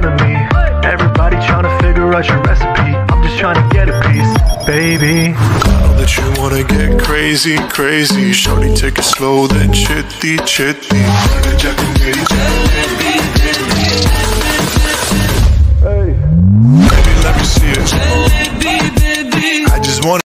front of me. Everybody trying to figure out your recipe. I'm just trying to get a piece, baby. Now that you wanna get crazy, crazy. Shorty, take it slow, then chitty, chitty.